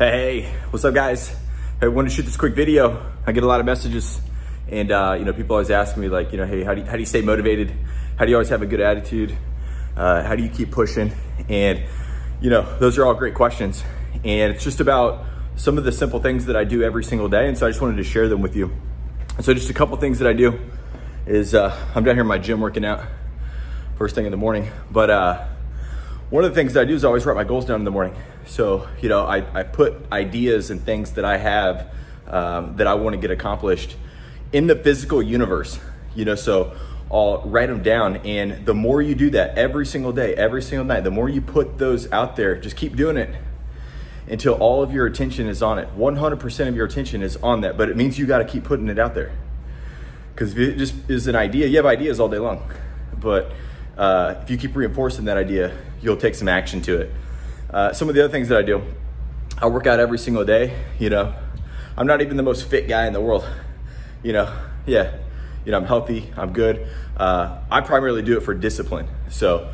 Hey, what's up guys? Hey, I wanted to shoot this quick video. I get a lot of messages and uh, you know, people always ask me like, you know, hey, how do you, how do you stay motivated? How do you always have a good attitude? Uh, how do you keep pushing? And you know, those are all great questions. And it's just about some of the simple things that I do every single day. And so I just wanted to share them with you. And so just a couple things that I do is uh, I'm down here in my gym working out first thing in the morning. But uh, one of the things that I do is I always write my goals down in the morning. So, you know, I, I put ideas and things that I have um, that I want to get accomplished in the physical universe, you know, so I'll write them down. And the more you do that every single day, every single night, the more you put those out there, just keep doing it until all of your attention is on it. 100% of your attention is on that, but it means you got to keep putting it out there. Because it just is an idea, you have ideas all day long. But uh, if you keep reinforcing that idea, you'll take some action to it. Uh, some of the other things that I do, I work out every single day. You know, I'm not even the most fit guy in the world. You know, yeah, you know, I'm healthy, I'm good. Uh, I primarily do it for discipline. So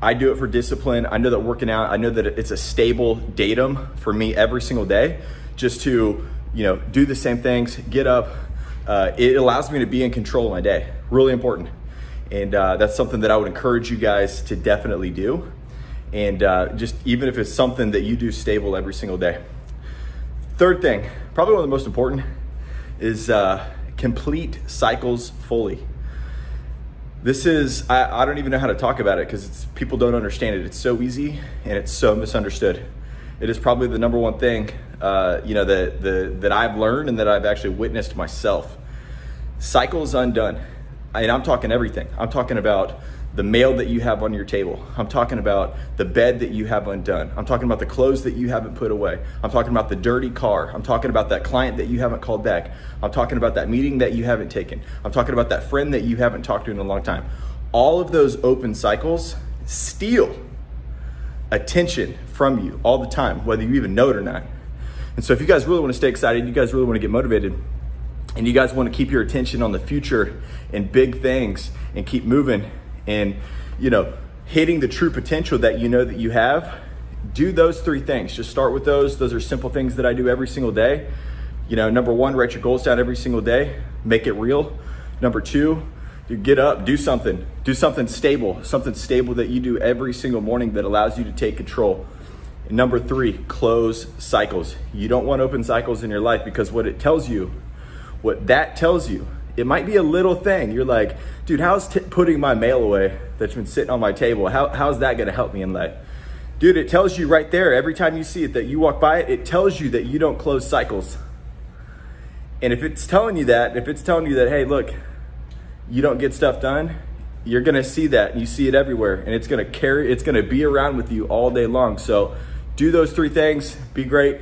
I do it for discipline. I know that working out, I know that it's a stable datum for me every single day just to, you know, do the same things, get up. Uh, it allows me to be in control of my day. Really important. And uh, that's something that I would encourage you guys to definitely do. And uh, just even if it's something that you do stable every single day. Third thing, probably one of the most important, is uh, complete cycles fully. This is, I, I don't even know how to talk about it because people don't understand it. It's so easy and it's so misunderstood. It is probably the number one thing, uh, you know, that, the, that I've learned and that I've actually witnessed myself. Cycles undone. And I'm talking everything. I'm talking about the mail that you have on your table. I'm talking about the bed that you have undone. I'm talking about the clothes that you haven't put away. I'm talking about the dirty car. I'm talking about that client that you haven't called back. I'm talking about that meeting that you haven't taken. I'm talking about that friend that you haven't talked to in a long time. All of those open cycles steal attention from you all the time, whether you even know it or not. And so if you guys really want to stay excited, you guys really want to get motivated, and you guys want to keep your attention on the future and big things and keep moving, and you know hitting the true potential that you know that you have do those three things. Just start with those. Those are simple things that i do every single day. You know number one write your goals down every single day. Make it real. Number two you get up do something. Do something stable something stable that you do every single morning that allows you to take control. And number three close cycles. You don't want open cycles in your life because what it tells you what that tells you it might be a little thing. You're like, dude, how's t- putting my mail away that's been sitting on my table? How, how's that to help me in life? Dude, it tells you right there, every time you see it, that you walk by it, it tells you that you don't close cycles. And if it's telling you that, if it's telling you that, hey, look, you don't get stuff done, you're gonna see that and you see it everywhere and it's gonna carry, it's gonna be around with you all day long. So do those three things, be great,